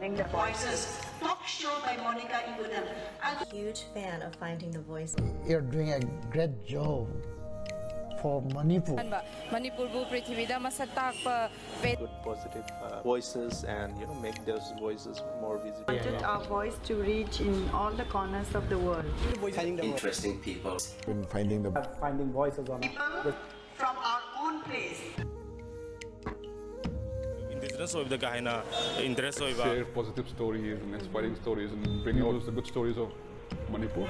Finding the Voices talk show by Monica Ingudam. I'm a huge fan of Finding the Voices. You're doing a great job for Manipur. Manipur bu prithivida masatak uh, good positive uh, voices and you know make those voices more visible. We wanted our voice to reach in all the corners of the world. Finding the interesting people. Been finding the finding voices on people. Indigenous of the kahina interest of share positive stories and inspiring stories and bring out the good stories of Manipur.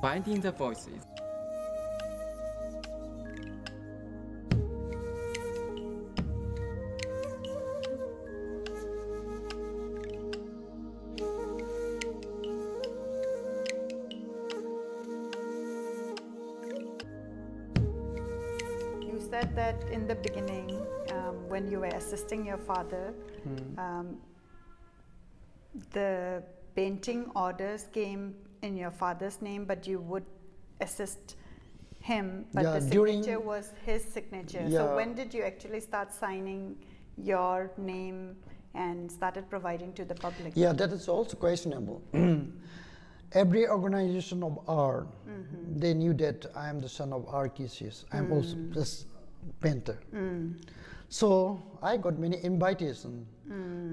Finding the voices. Assisting your father, hmm. um, the painting orders came in your father's name, but you would assist him, but Yeah, the during- signature was his signature. Yeah. So when did you actually start signing your name and started providing to the public? Yeah, that is also questionable. Every organization of art, mm-hmm. they knew that I am the son of RKCS. I'm also mm. this painter. Mm. So I got many invitations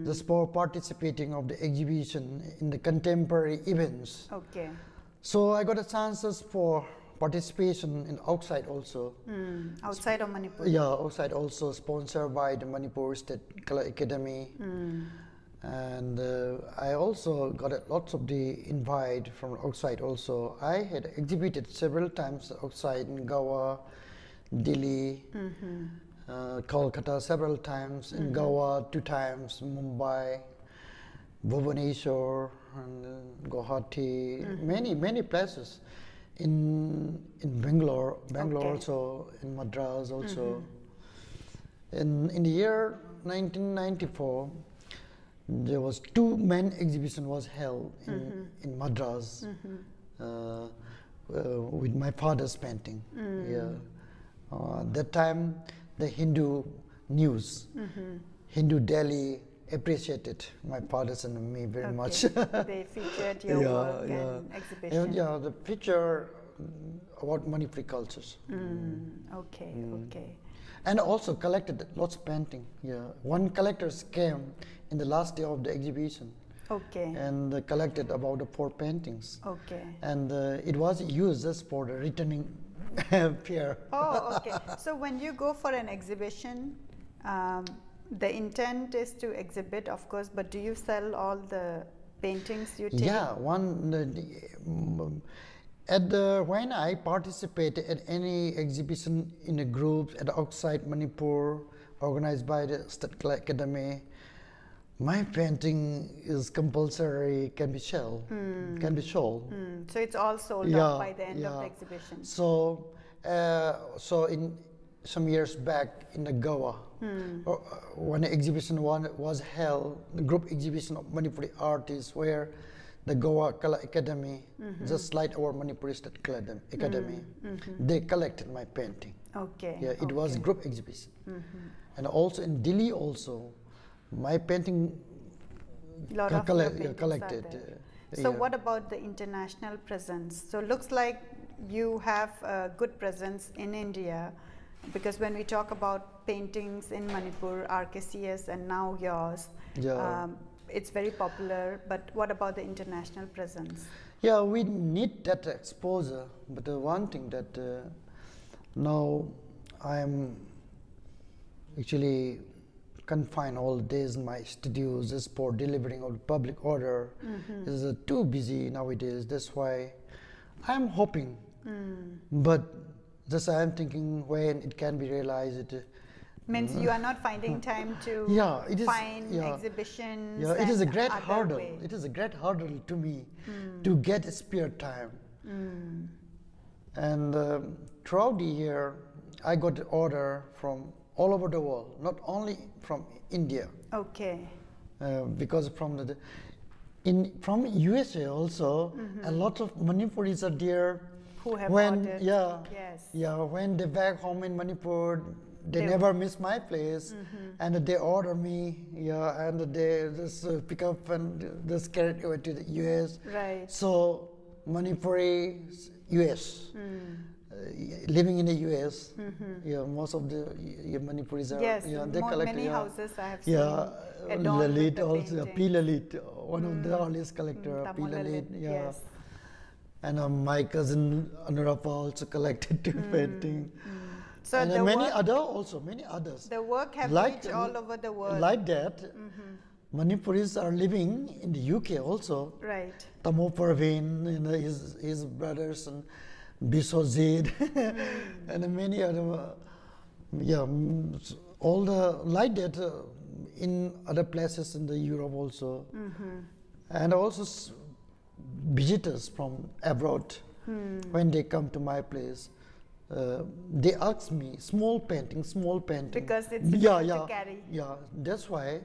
just for participating of the exhibition in the contemporary events. Okay. So I got a chances for participation in outside also. Mm. Outside of Manipur? Yeah, outside also sponsored by the Manipur State Kala Academy. And uh, I also got a, lots of the invite from outside also. I had exhibited several times outside in Goa, Delhi, uh, Kolkata several times, in Goa two times, Mumbai, Bhubaneswar, and Guwahati, many, many places. In in Bangalore, Bangalore Okay. also, in Madras also. In, in the year 1994, there was two main exhibition was held in, in Madras uh, uh, with my father's painting. Yeah, uh, that time the Hindu news, Hindu Delhi appreciated my father's and me very much. They featured your work and exhibition. And, yeah, the picture mm, about Manipuri cultures. Mm, okay, okay. And also collected lots of painting. Yeah, one collector came in the last day of the exhibition Okay. and uh, collected about the four paintings. Okay. And uh, it was used just for the returning pair. Oh, okay. So when you go for an exhibition, um, the intent is to exhibit, of course, but do you sell all the paintings you take? Yeah, one the, the, at the when I participate at any exhibition in a group at outside Manipur, organized by the State Academy, my painting is compulsory, can be shown, can be shown. Mm, so it's all sold Yeah, out by the end of the exhibition. So, uh, so in some years back in the Goa, uh, when the exhibition one was held, the group exhibition of Manipuri artists, where the Goa Kala Academy, Mm-hmm. just like our Manipuri State Academy, Academy, they collected my painting. Okay. Yeah, it was group exhibition, and also in Delhi also, my painting Lot co- of colle- paintings are collected. uh, So yeah. what about the international presence? So looks like you have a good presence in India because when we talk about paintings in Manipur, RKCS and now yours, Yeah. um, it's very popular. But what about the international presence? Yeah, we need that exposure. But the one thing that uh, now I am actually confined all days in my studios just for delivering of public order. It's uh, too busy nowadays. That's why I'm hoping. But just I am thinking when it can be realized. uh, Means you are not finding time to Yeah, it is- find yeah. exhibitions. Yeah, it is a great hurdle. way. It is a great hurdle to me to get spare time. And um, throughout the year, I got order from all over the world, not only from India, Okay. uh, because from the in from USA also a lot of Manipuris are there. Mm-hmm. Who have when ordered, yeah yes. yeah when they back home in Manipur they, They- never miss my place Mm-hmm. and they order me yeah and they just uh, pick up and just carry it away to the US Right. so Manipuri US Hmm. Uh, living in the US yeah most of the yeah, Manipuris are Mm-hmm. Yes, yeah they mo- collect many yeah. houses I have yeah seen adorned with Lalit also. P Lalit uh, one of the earliest collector Mm, P Lalit yeah yes. and uh, my cousin Anurapa also collected two painting Hmm. So and uh, many other also many others the work have like reached all over the world. Mm-hmm. like that Manipuris are living in the UK also right. Tamo Parveen you know, his, his brothers and Hmm. and many other yeah mm, all the like that uh, in other places in the Europe also Mm-hmm. and also s- visitors from abroad Hmm. when they come to my place uh, they ask me small painting small painting Because it's yeah yeah carry. yeah that's why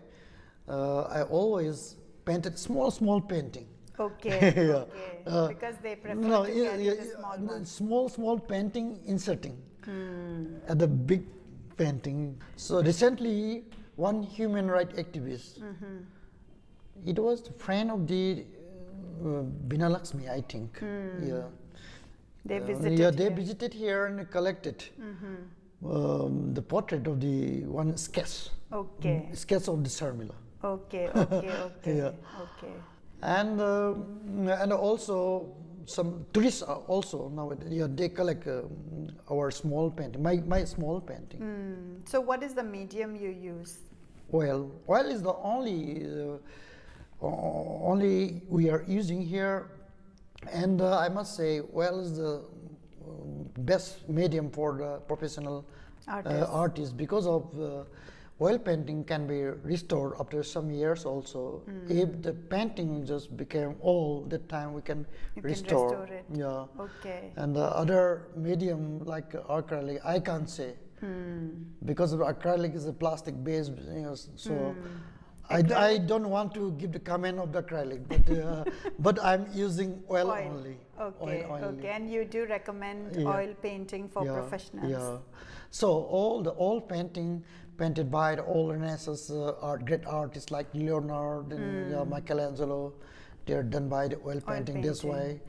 uh, I always painted small small painting Okay. Yeah. okay. Uh, because they prefer no, to yeah, yeah, the small small, small painting inserting Hmm. at the big painting. So recently, one human rights activist, Mm-hmm. it was the friend of the uh, Bina Lakshmi, I think. Yeah. Hmm. They Uh, visited yeah, they here. Visited here and collected um, the portrait of the one sketch, Okay. sketch of the Sharmila. Okay, okay, okay, Yeah. okay. And uh, and also some tourists also now yeah, they collect uh, our small painting my, my small painting Mm. So, what is the medium you use? oil oil is the only uh, only we are using here and uh, i must say oil is the um, best medium for the professional Artists. uh, artists because of uh, oil painting can be restored after some years also Hmm. if the painting just became old that time we can You can restore, restore it. yeah Okay. and the other medium like acrylic i can't say Hmm. because acrylic is a plastic base you know, so Hmm. I, I don't want to give the comment of the acrylic but uh, but i'm using oil, only Okay, oil okay. And you do recommend Yeah. oil painting for yeah, professionals? Yeah. So all the oil painting painted by the old Renaissance uh, art, great artists like Leonardo and yeah, Michelangelo, they're done by the oil painting. This way,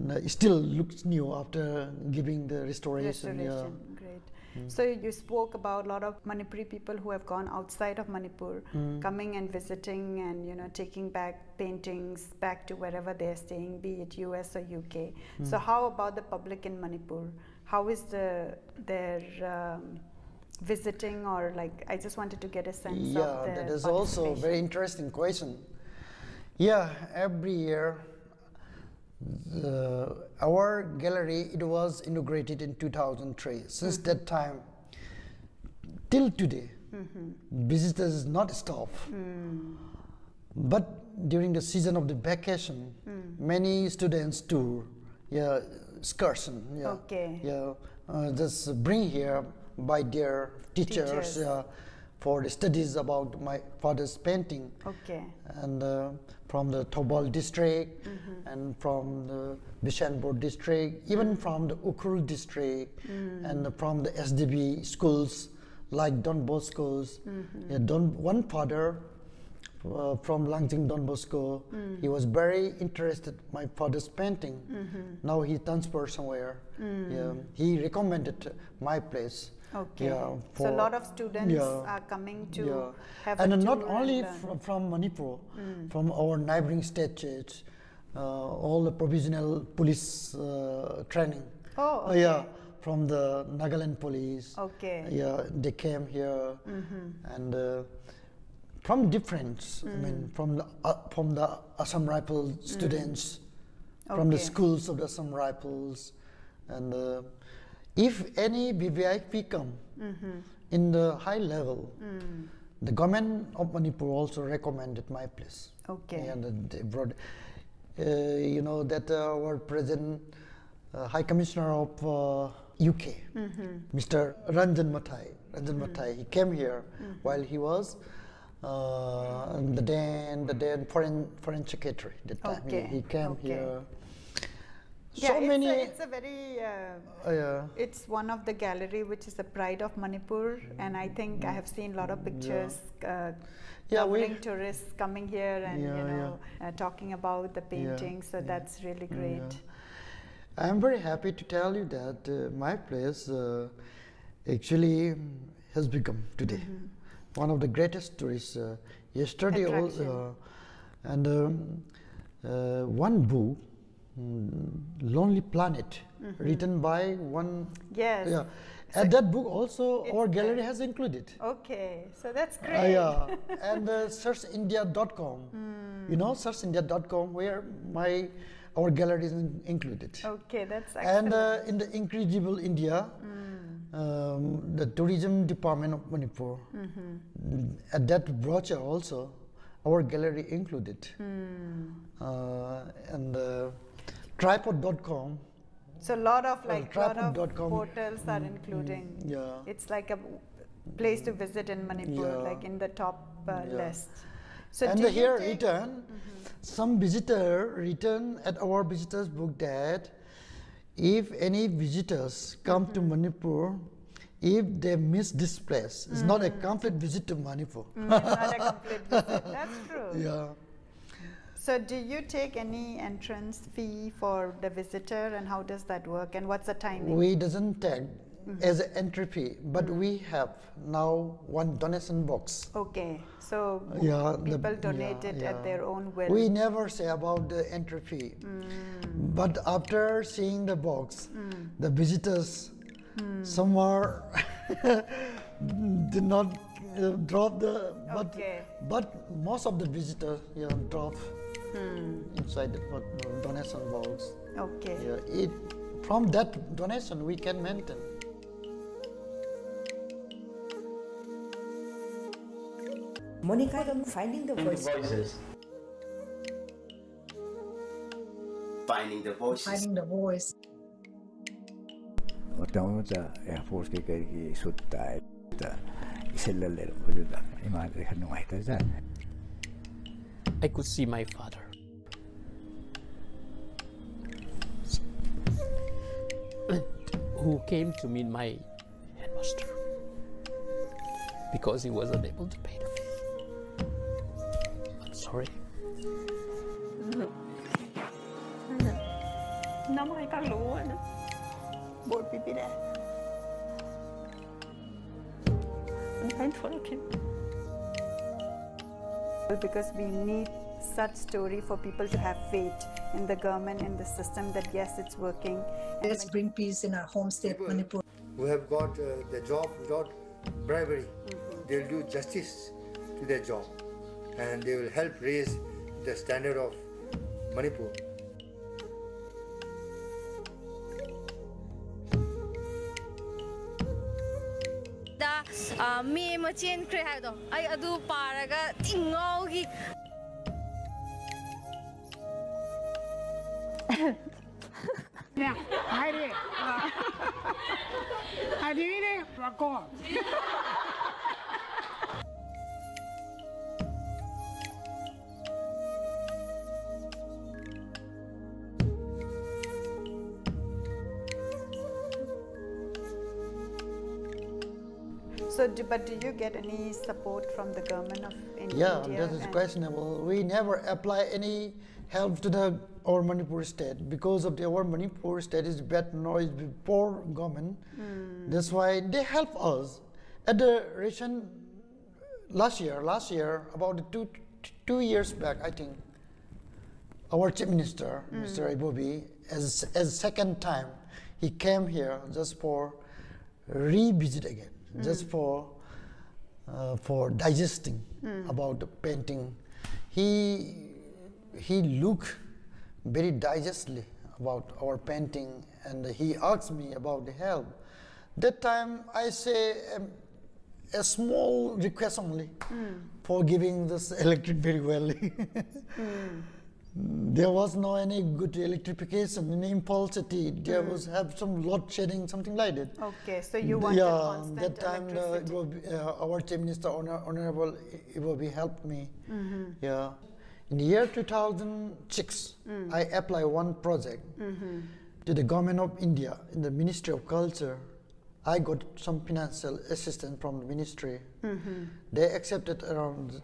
painting. uh, it still looks new after giving the restoration. Restoration, great. So you spoke about a lot of Manipuri people who have gone outside of Manipur, coming and visiting, and you know taking back paintings back to wherever they're staying, be it US or UK. So how about the public in Manipur? How is the their um, visiting or like? I just wanted to get a sense Yeah, of that is also a very interesting question. Yeah, every year the, our gallery it was inaugurated in 2003. Since Mm-hmm. that time till today, Mm-hmm. visitors not stop. Mm. But during the season of the vacation, many students tour, yeah, excursion, yeah, Okay. yeah, uh, just bring here by their teachers, Teachers. yeah, for the studies about my father's painting, Okay. and uh, from the Thoubal district, mm-hmm. and from the Bishanpur district, even from the Ukhrul district, mm. and from the SDB schools like Don Bosco's. Mm-hmm. Yeah, Don, one father uh, from Langjing Don Bosco, mm. he was very interested my father's painting. Mm-hmm. Now he transferred somewhere. Mm. Yeah, he recommended my place. Okay. Yeah, so a lot of students yeah. are coming to Yeah. have and a not only from, from Manipur, from our neighboring states, uh, all the provisional police uh, training. Oh, Uh, yeah, from the Nagaland police. Okay. Yeah, they came here, and uh, from different. I mean, from the uh, from the Assam Rifle students, from the schools of the Assam Rifles, and uh, if any VVIP come in the high level, the government of Manipur also recommended my place. Okay. And they brought, uh, you know, that uh, our present uh, High Commissioner of uh, UK, Mr. Ranjan Mathai. Ranjan Mathai, he came here while he was uh, the then the then foreign foreign secretary. That time Okay, he, he came okay. here. Yeah, so it's, many. a, it's a very, uh, uh, yeah. it's one of the gallery which is the pride of Manipur, and I think I have seen a lot of pictures. Uh, Yeah, we- tourists coming here and Yeah, you know uh, talking about the painting, so that's really great. I'm very happy to tell you that uh, my place uh, actually mm, has become today Mm-hmm. one of the greatest tourist. Uh, yesterday, al- Attraction. uh, and um, uh, one book, mm, Lonely Planet, written by one. Mm-hmm. Yes. Yeah, and that book also our gallery has included. Okay, so that's Uh, great. yeah, and uh, searchindia.com. Hmm. You know, searchindia.com, where my our gallery is in- included. Okay, that's excellent. And uh, in the Incredible India, Hmm. um, the tourism department of Manipur, Mm-hmm. mm, at that brochure also, our gallery included. Hmm. Uh, and uh, tripod.com, so a lot of like lot of portals are mm, including. Mm, yeah. It's like a place to visit in Manipur, Yeah. like in the top uh, Yeah. list. So and here written, mm-hmm. some visitor written at our visitors book that if any visitors come to mm-hmm. Manipur, if they miss this place, it's not a mm. complete visit to Manipur. Mm, it's not a complete visit. That's true. Yeah. So do you take any entrance fee for the visitor and how does that work and what's the timing? We doesn't tag mm-hmm. as an entry fee, but we have now one donation box. okay, so Yeah, the- people donate yeah, it yeah. at their own will. We never say about the entry fee, mm. but after seeing the box, mm. the visitors, hmm. some are did not uh, drop the, but Okay. but most of the visitors yeah, drop hmm. inside the uh, donation box. Okay. Yeah, it, from that donation, we can maintain. Monica, I'm finding the voices. voices. Finding the voices. Finding the voice. I could see my father. Who came to meet my headmaster because he was unable to pay the fee. I'm sorry. Him. Because we need such story for people to have faith in the government and the system that yes, it's working. Let's bring peace in our home state, Manipur. who have got uh, the job without bribery. They'll do justice to their job and they will help raise the standard of Manipur. Da 娘，海的，海里的，帅哥。So, do, but do you get any support from the government of in Yeah, India? that is questionable. We never apply any help to the our Manipur state because of the our Manipur state is bad noise poor government. Hmm. That's why they help us. At the recent last year, last year about two two years back, I think. Our chief minister, hmm. Mr. Ibobi, as as second time, he came here just for revisit again, just for uh, for digesting about the painting. He he looked very digestly about our painting, and he asked me about the help. That time I say um, a small request only for giving this electric very well. There was no any good electrification City. There was have some load shedding, something like that. Okay, so you wanted yeah, constant that time uh. Ibobi- uh, our Chief Minister Honor, Honorable Ibobi helped me. Mhm. Yeah, in the year 2006, Mm. I applied one project Mhm. to the government of India in the Ministry of Culture. I got some financial assistance from the ministry. Mhm. They accepted around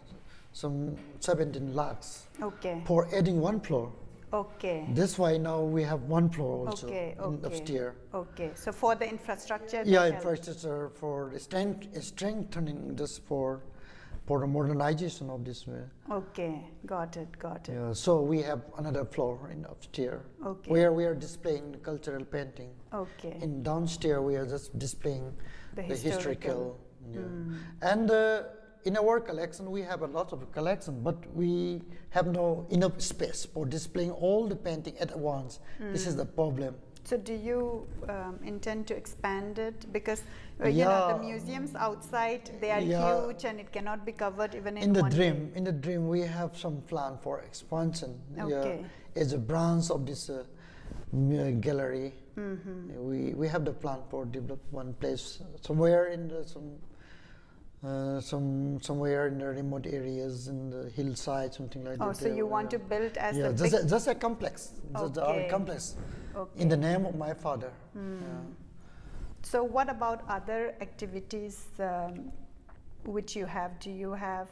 some 17 lakhs Okay. for adding one floor. Okay. That's why now we have one floor also Okay, in okay. upstairs. Okay, so for the infrastructure. Yeah, infrastructure for strength, strengthening this for for the modernization of this way. Okay, got it, got it. Yeah, so we have another floor in upstairs Okay. where we are displaying the cultural painting. Okay. In downstairs we are just displaying The the, historical. historical. yeah. Mm. And uh, in our collection we have a lot of collection, but we have no enough space for displaying all the painting at once. This is Mm. the problem. So do you um, intend to expand it? Because, uh, you know, the museums outside, they are Yeah. huge and it cannot be covered even in, in the dream day. in the dream we have some plan for expansion Okay. yeah, as a branch of this uh, m- gallery Mhm. we we have the plan for develop one place somewhere in the some uh, some somewhere in the remote areas in the hillside something like Oh, that Oh, so you want to build as yeah a just a, just a complex just Okay. complex Okay. in the name of my father Mm. yeah. So what about other activities um, which you have? Do you have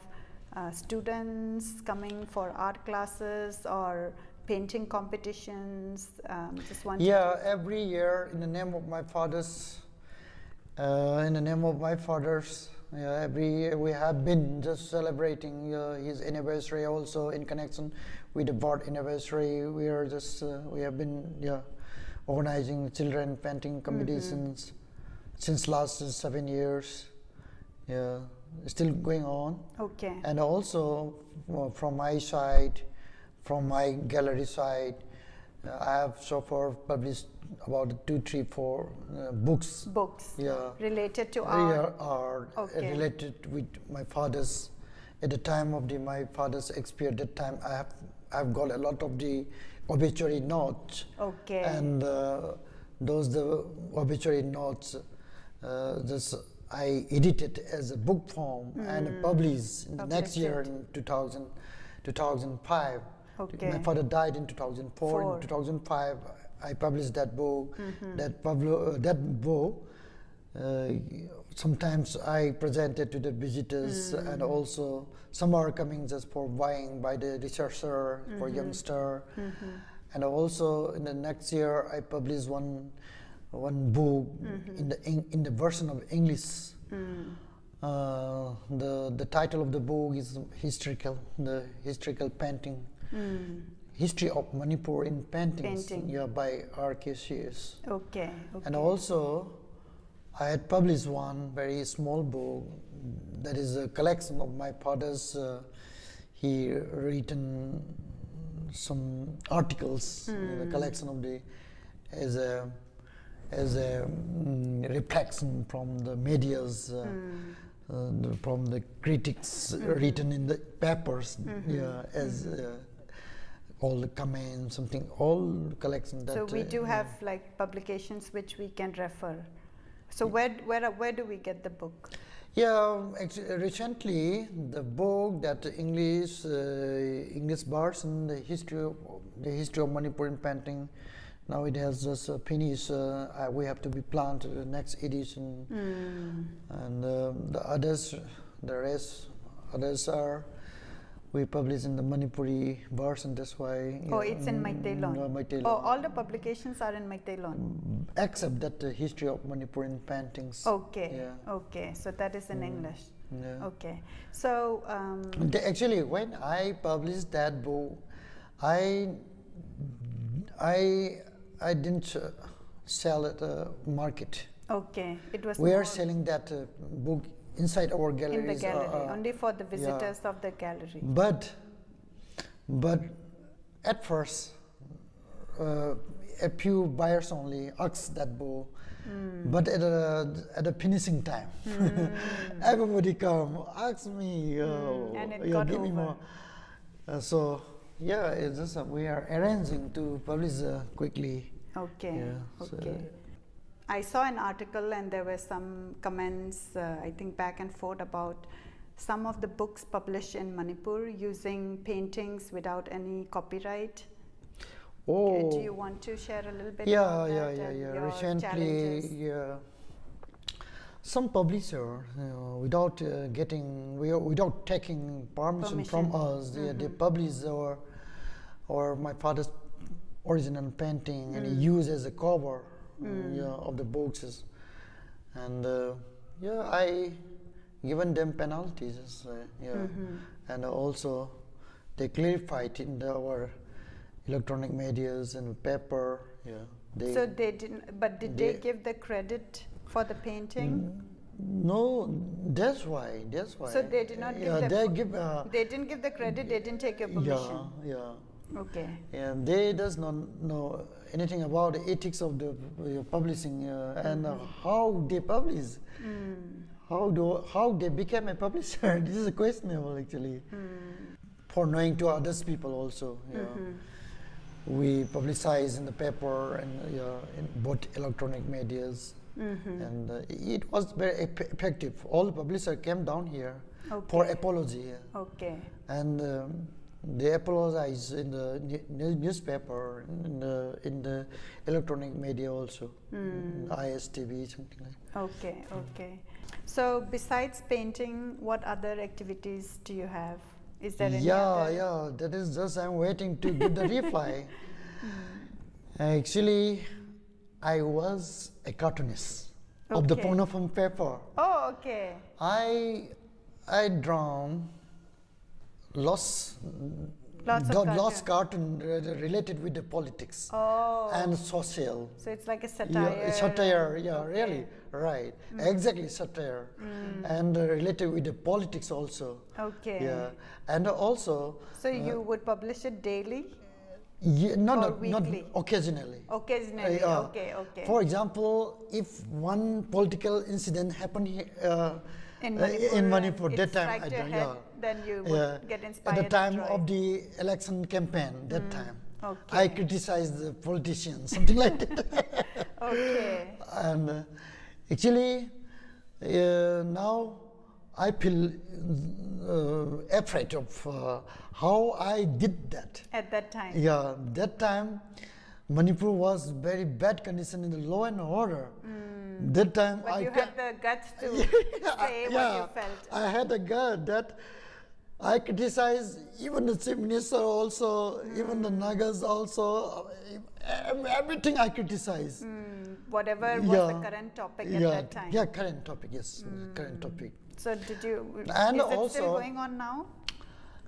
uh, students coming for art classes or painting competitions? Um, just want Yeah, every year in the name of my fathers, uh, in the name of my fathers, yeah, every year we have been just celebrating uh, his anniversary also in connection with the birth anniversary. We are just uh, we have been yeah organizing children painting competitions since last seven years. Yeah, still going on. Okay. And also uh, from my side, from my gallery side, uh, I have so far published about two, three, four uh, books. Books. Yeah. Related to Yeah, art. art uh, Okay. related with my father's. At the time of the, my father's experience, that time I have I've got a lot of the obituary notes. Okay. And uh, those the obituary notes, uh, this I edited as a book form Mm. and published in next year it. in 2000, 2005. Okay. My father died in 2004. Four. In 2005, I published that book. Mhm. That Pablo, uh, that book. Uh, sometimes I presented to the visitors, Mm. and also some are coming just for buying by the researcher for Mhm. youngster. Mhm. And also in the next year, I published one one book Mhm. in the in, in the version of English. Mm. Uh, the the title of the book is historical, the historical painting, Mm. History of Manipur in paintings, Painting. yeah, by R.K.C.S. Okay. okay. And also, I had published one very small book that is a collection of my father's. Uh, he written some articles in the Hmm. collection of the as a as a mm, reflection from the media's. Uh, Hmm. uh, the, from the critics Mhm. written in the papers, Mhm. yeah, as Mhm. Uh, all the comments, something, all collection that. so we uh, do yeah. have like publications which we can refer. So where where where do we get the book? Yeah, recently the book that English uh, English version, the history of the history of Manipuran painting. Now it has just uh, finished. Uh, uh, we have to be planned to the next edition, Mm. and um, the others, the rest, others are we publish in the Manipuri version. That's why. Oh, yeah, it's in mm, Meitei yeah, Oh, all the publications are in Meitei except that the history of Manipuran paintings. Okay. Yeah. Okay. So that is in Mm. English. Yeah. Okay. So um, The- Actually, when I published that book, I I I didn't uh, sell at the market. okay, it was We are selling that uh, book inside our galleries. in the gallery uh, uh, only for the yeah. visitors of the gallery. But but at first, uh, a few buyers only asked that book. Mm. But at a, at a finishing time, Mm. everybody come ask me, yeah, got give me more. Uh, so Yeah, it's just uh, we are arranging to publish uh, quickly. Okay. Yeah, so- okay. I saw an article and there were some comments, uh, I think back and forth about some of the books published in Manipur using paintings without any copyright. Oh. Do you want to share a little bit yeah, about yeah, that yeah, yeah. your Recently, yeah. Some publisher, you know, without uh, getting, without taking permission, from us, they, they Mhm. publish our, or my father's original painting and Mm. he used as a cover, Mm. yeah, of the boxes, And uh, yeah, I given them penalties, uh, yeah, Mhm. and also they clarified in our electronic medias and paper. Yeah, they so they didn't, but did they, they- give the credit for the painting? No, that's why. That's why. So they did not give Yeah, the they give. Uh, they didn't give the credit, they didn't take your permission. yeah, yeah. Okay. And they does not know anything about the ethics of the uh, publishing uh, and uh, how they publish. Mm. How do how they became a publisher? this is a questionable actually. For knowing to others people also. Yeah. Mhm. We publicize in the paper and yeah, in both electronic medias. Mhm. And uh, it was very effective. All the publishers came down here for apology. Okay. And um, they apologize in the ne- ne- newspaper, in the, in the electronic media also, Mm. ISTV, something like that. Okay, okay. So besides painting, what other activities do you have? Is there any yeah, other? yeah, that is just I'm waiting to get the reply. Actually, I was a cartoonist of the Okay. Poknapham paper. Oh, okay. I I drawn lost Lots of lost cartoon uh, related with the politics Oh. and social. So it's like a satire. it's satire, yeah, Okay. really, right. Mm. Exactly, satire. Mm. And uh, related with the politics also. Okay. Yeah. And also, So uh, you would publish it daily? yeah, no, no, not weekly? occasionally. Occasionally, Uh, okay, okay. For example, if one political incident happened here, uh, In uh, Manipur in Manipur, that time I don't, yeah. then you would Yeah. get At the time of the election campaign, that Mm, time, okay. I criticized the politicians, something like that. Okay. And uh, actually, uh, now I feel uh, afraid of uh, how I did that. At that time? Yeah, that time Manipur was very bad condition in the law and order. That time Mm. But I you had the guts to say what you felt. I had a gut that I criticized even the chief minister also, even the Nagas also, uh, everything I criticized. Mm, whatever was the current topic at yeah, that time. Yeah, current topic, yes, current topic. So did you? And is it still going on now?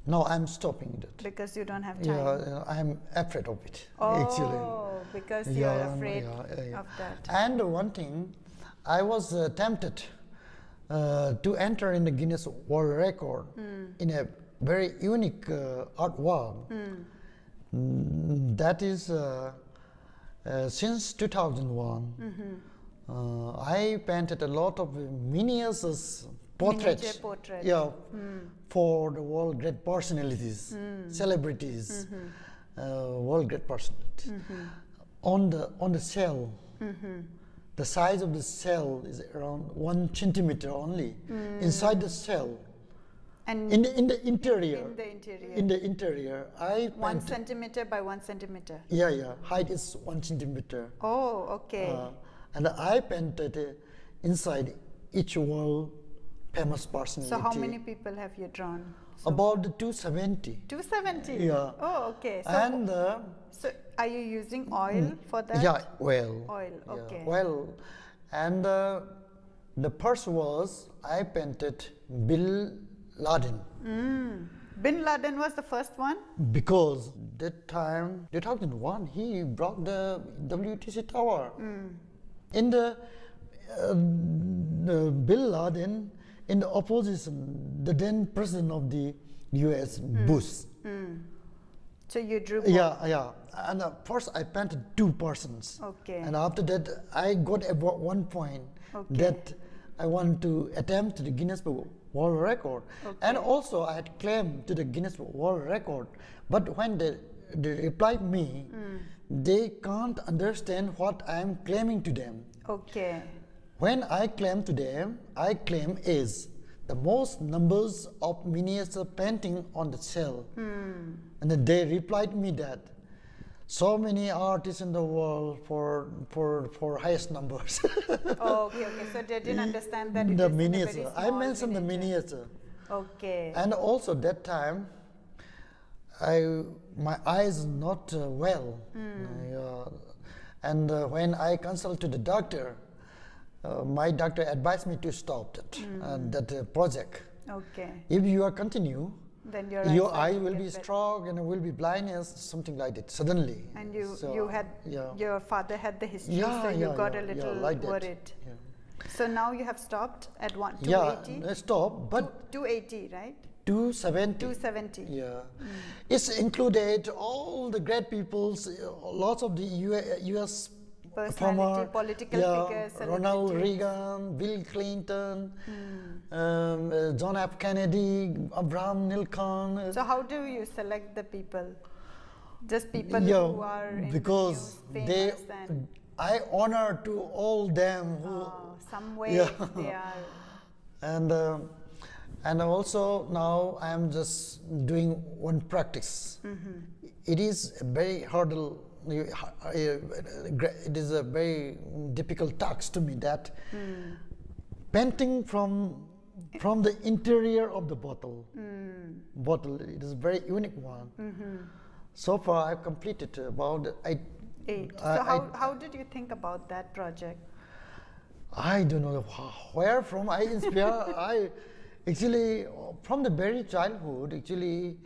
No, I'm stopping that. Because you don't have time. Yeah, I'm afraid of it, oh, actually. because you're Yeah, afraid yeah, yeah, of that. And one thing, I was uh, tempted uh, to enter in the Guinness World Record Mm. in a very unique uh, artwork. Mm. Mm, that is uh, uh, since 2001. Mhm. Uh, I painted a lot of miniatures, portraits. Yeah, Mm. for the world great personalities, Mm. celebrities, Mhm. uh, world great personalities. Mhm. On the on the shell, Mhm. the size of the cell is around one centimeter only. Mm. Inside the cell, And in the in the interior, in the interior. in the interior, I one centimeter by one centimeter. Yeah, yeah. Height is one centimeter. Oh, okay. Uh, and I painted uh, inside each wall famous personality. so how many people have you drawn? About 270. 270. Yeah. Oh, okay. So, and uh, so are you using oil for that? yeah, well. Oil. yeah, Okay. well, and uh, the first was I painted Bill Laden Mm. Bin Laden was the first one. because that time 2001 he broke the WTC tower. Mm. in the, uh, the Bill Laden in the opposition, the then president of the U.S. Bush. Mm. So you drew. both. Yeah, yeah. And uh, first I painted two persons. Okay. And after that I got about one point Okay. that I want to attempt to the Guinness Book World Record. And also I had claimed to the Guinness Book World Record. But when they, they replied me, they can't understand what I'm claiming to them. Okay. When I claim to them, I claim is the most numbers of miniature painting on the cell. Hmm. And then they replied me that so many artists in the world for for for highest numbers. Oh, okay, okay. So they didn't understand that the is in a very miniature. I mentioned the miniature. Okay. And also that time, I my eyes not uh, well, Hmm. Uh, and uh, when I consulted the doctor, uh, my doctor advised me to stop that Hmm. uh, that uh, project. Okay. If you are continue, Then your your eye will be better. strong and will be blindness, something like that. Suddenly. And you So, you had yeah. your father had the history, Yeah, so you yeah, got yeah, a yeah, little like worried. So now you have stopped at one Yeah, 280. uh, stop, but 280, right? 270. 270. Yeah. It's included all the great peoples, lots of the US Personality, former, political yeah, figures, Ronald. Reagan, Bill Clinton, Hmm. um, uh, John F. Kennedy, Abraham Lincoln. uh, So how do you select the people? Just people yeah, who are in because the they, I honor to all them who, oh, some way Yeah. they are. and uh, and also now I am just doing one practice. Mhm. It is a very hurdle. You- uh, It is a very difficult task to me that Hmm. painting from from the interior of the bottle. Hmm. Bottle. It is a very unique one. Mhm. So far, I've completed about eight. Eight. I- so how, I- how did you think about that project? I don't know where from I inspire. I actually from the very childhood actually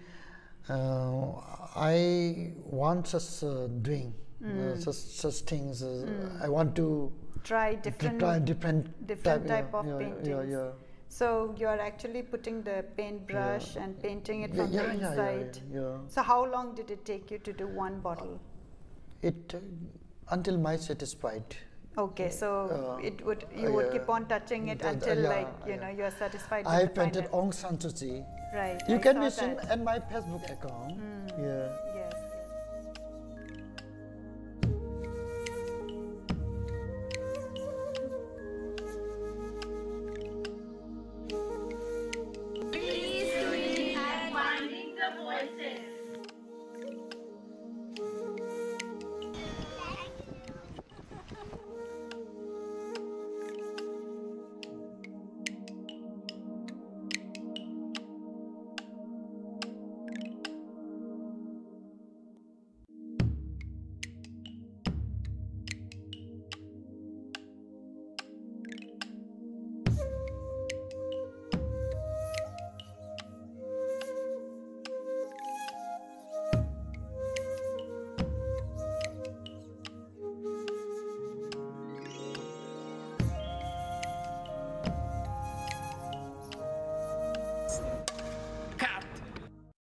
I want such uh, doing uh, Mm. such such things. Uh, Mm. I want to Try different, try different different type, type yeah, of yeah, paintings. Yeah, yeah. So you are actually putting the paintbrush and painting it Yeah, from yeah, the yeah, yeah, inside. yeah, yeah. So how long did it take you to do one bottle? It uh, until my satisfied. Okay, so Uh, it would you uh, would yeah. keep on touching it Uh, until yeah, like you yeah. know you are satisfied. with I the painted. Aung San Suu Kyi. Right. You I can be seen that. at my Facebook account. Mm. Yeah.